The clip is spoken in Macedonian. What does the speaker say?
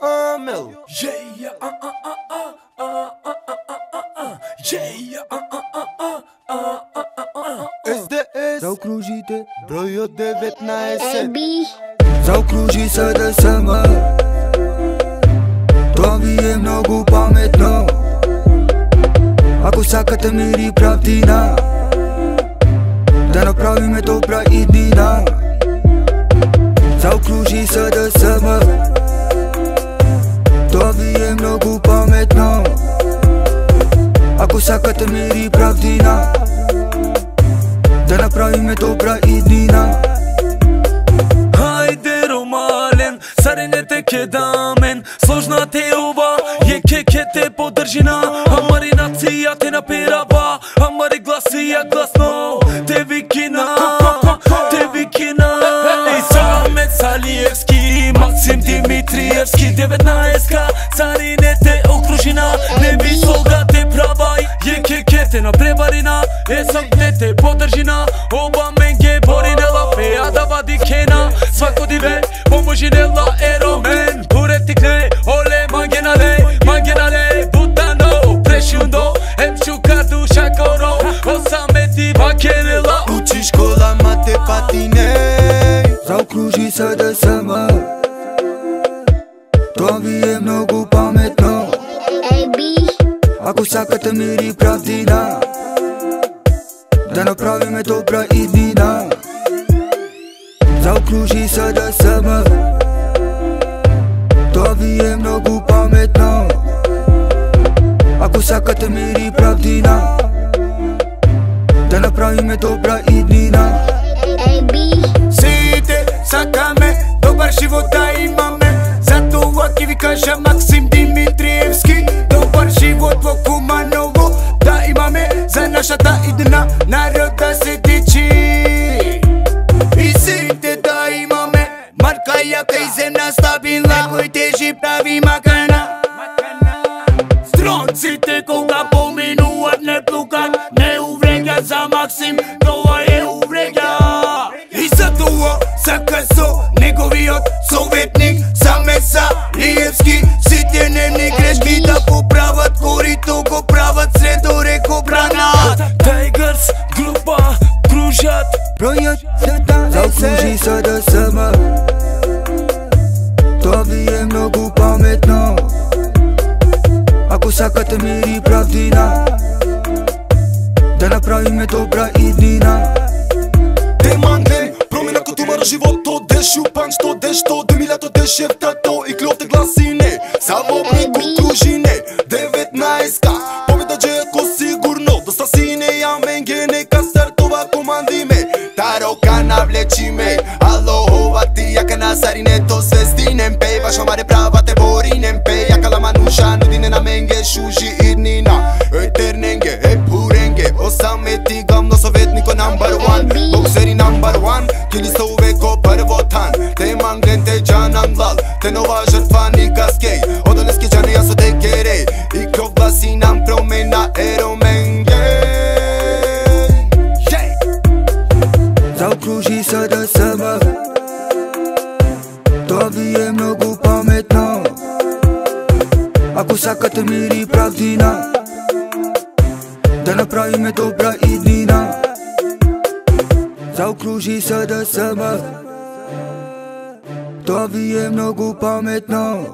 Amel Yeah uh uh uh uh uh uh uh Yeah uh uh uh uh uh SDS Заокружите бројот 19 Заокружи се да сама Тоа ви е многу паметно Ако сакате мир и правдина Да направиме добра иднина. Заокружи се да сама Тоа ви е многу паметно. Ако сакате мир и правдина Да направиме добра иднина. Хајде ромален, саренете ке дамен Сложна те ова, е ке ке те подржина гласија гласно Те викина, те викина Ей Самет Салиевски, Максим Димитриевски 19-ка, царинете окружина Не би слога те правај, Је ке ке те напреварина Е сакнете подржина, оба мен ге боринела Пеа да вади кена, свако диве Поможинела еро мен, уретикне Оле мангенале, Заокружи се да сама. Тоа ви е многу паметно. Ако сакате мир и правдина Да направиме добра иднина. Заокружи се да сама. Тоа ви е многу паметно. Ако сакате мир и правдина Да направиме добра иднина. Сите нашата идна народ да се дичи И сите да имаме Марка јака и земна стабилна Кој тежи прави макана Стронците кога поминуваат не плукат Не увреѓа за Максим, кружат Бројот Заокружи се Paro kana bleqime Allohova ti ja kana sarine to se stinem Pej bashko prava te borinem Pej ja kala manusha në dine na menge. Shushi irnina E ternenge, e purenge. Osa me ti gam në sovetniko number one. Bokseri number one Kili sove ko për votan. Te mangren te gjanan lal Te nova zhërfani kaskej. Odo leski gjani aso te kerej I vlasi nam promena ero romena Тоа ви е многу паметно Ако сакате мир и правдина Да направиме добра иднина Заокружи се да сама Тоа ви е многу паметно